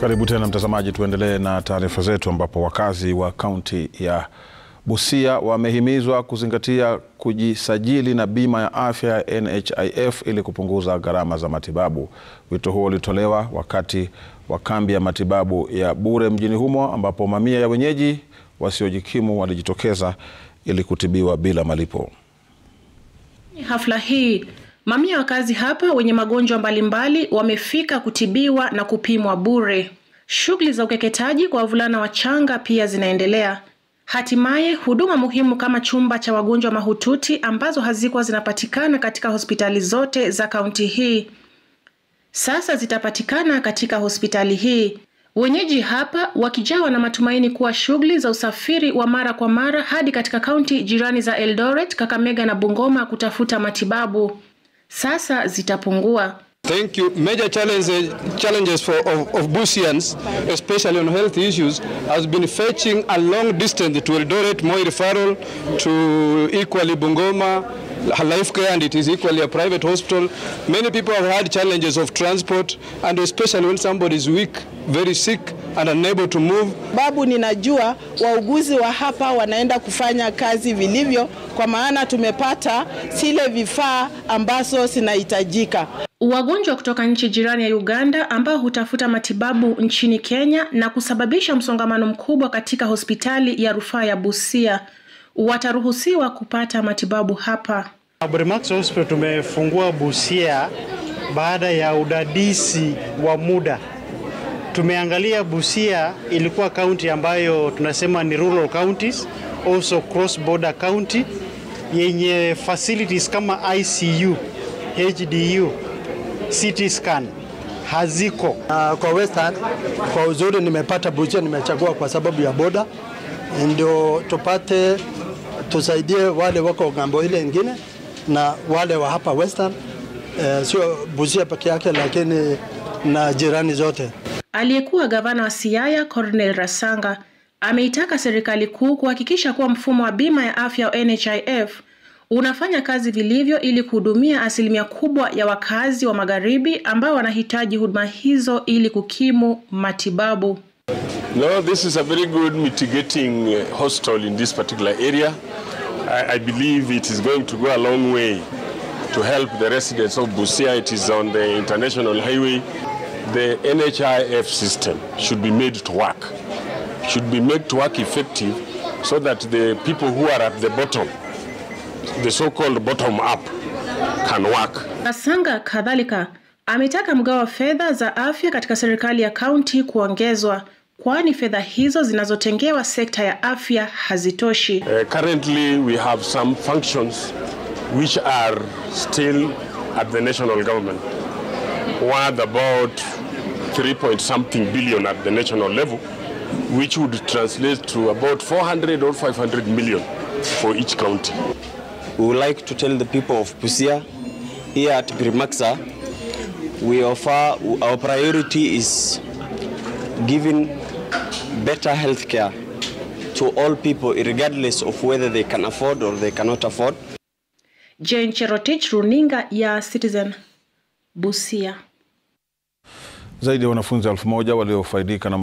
Karibu tena mtazamaji, tuendelee na taarifa zetu, ambapo wakazi wa kaunti ya Busia wamehimizwa kuzingatia kujisajili na bima ya afya ya NHIF ili kupunguza gharama za matibabu. Wito huo ulitolewa wakati wa kambi ya matibabu ya bure mjini humo, ambapo mamia ya wenyeji wasiojikimu walijitokeza ili kutibiwa bila malipo. Hafla hii mamia wakazi hapa wenye magonjwa mbalimbali wamefika kutibiwa na kupimwa bure. Shughuli za ukeketaji kwa wavulana wachanga pia zinaendelea. Hatimaye huduma muhimu kama chumba cha wagonjwa mahututi ambazo hazikuwa zinapatikana katika hospitali zote za kaunti hii sasa zitapatikana katika hospitali hii. Wenyeji hapa wakijawa na matumaini kuwa shughuli za usafiri wa mara kwa mara hadi katika kaunti jirani za Eldoret, Kakamega na Bungoma kutafuta matibabu sasa zitapungua. Thank you. Major challenges, challenges for, of, of Busians, especially on health issues, has been fetching a long distance to Eldoret, Moi referral, to equally Bungoma, life care, and it is equally a private hospital. Many people have had challenges of transport, and especially when somebody is weak, very sick, and unable to move. Babu, ninajua wauguzi wa hapa wanaenda kufanya kazi vilivyo, kwa maana tumepata zile vifaa ambazo zinahitajika. Wagonjwa kutoka nchi jirani ya Uganda ambao hutafuta matibabu nchini Kenya na kusababisha msongamano mkubwa katika hospitali ya rufaa ya Busia wataruhusiwa kupata matibabu hapa. Abrimax Hospital tumefungua Busia baada ya udadisi wa muda. Tumeangalia Busia ilikuwa kaunti ambayo tunasema ni rural counties, also cross border county yenye facilities kama ICU, HDU, CT scan haziko. Uh, kwa Western kwa uzuri nimepata Busia, nimechagua kwa sababu ya boda, ndio tupate tusaidie wale wako ng'ambo ile ingine na wale wa hapa Western, eh, sio Busia peke yake, lakini na jirani zote. Aliyekuwa gavana wa Siaya Cornel Rasanga ameitaka serikali kuu kuhakikisha kuwa mfumo wa bima ya afya wa NHIF unafanya kazi vilivyo ili kuhudumia asilimia kubwa ya wakazi wa magharibi ambao wanahitaji huduma hizo ili kukimu matibabu. No, this is a very good mitigating hostel hospital in this particular area. I, I believe it is going to go a long way to help the residents of Busia. It is on the international highway. The NHIF system should be made to work, should be made to work effective so that the people who are at the bottom, the so-called bottom up, can work. Asanga kadhalika ametaka mgao wa fedha za afya katika serikali ya kaunti kuongezwa kwani fedha hizo zinazotengewa sekta ya afya hazitoshi. Uh, currently we have some functions which are still at the national government worth about 3 point something billion at the national level which would translate to about 400 or 500 million for each county. We would like to tell the people of pusia here at Primaxa, we offer our priority is giving better health care to all people regardless of whether they can afford or they cannot afford. Jane Cherotich, runinga ya Citizen, Busia. Zaidi ya wanafunzi elfu moja waliofaidika na